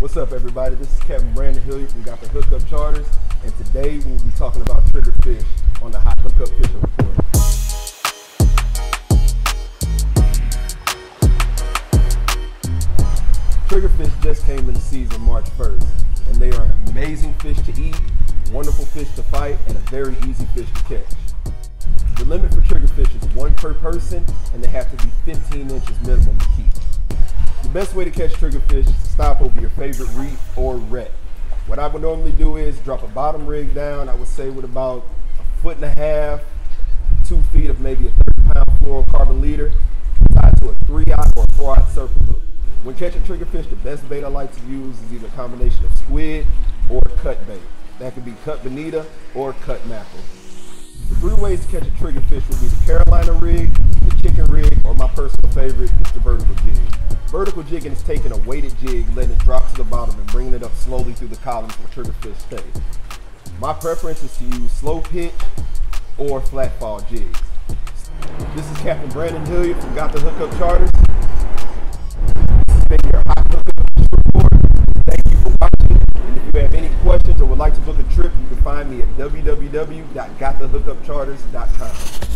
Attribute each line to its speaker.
Speaker 1: What's up, everybody? This is Captain Brandon Hilliard from Got the Hookup Charters, and today we'll be talking about triggerfish on the Hot Hookup Fishing Report. Triggerfish just came into season March 1st, and they are an amazing fish to eat, wonderful fish to fight, and a very easy fish to catch. The limit for triggerfish is one per person, and they have to be 15 inches minimum to keep. Best way to catch triggerfish is to stop over your favorite reef or wreck. What I would normally do is drop a bottom rig down, I would say with about a foot and a half, two feet of maybe a 30 pound fluorocarbon leader, tied to a three aught or four aught circle hook. When catching triggerfish, the best bait I like to use is either a combination of squid or cut bait. That could be cut bonita or cut mackerel. Three ways to catch a triggerfish would be the Carolina rig, the chicken rig, or my personal favorite is the vertical jig. Vertical jigging is taking a weighted jig, letting it drop to the bottom and bringing it up slowly through the columns where triggerfish stay. My preference is to use slow pitch or flat fall jigs. This is Captain Brandon Hilliard from Got the Hookup Charters. Thank you for watching. And if you have any questions or would like to book a find me at www.gotthehookupcharters.com.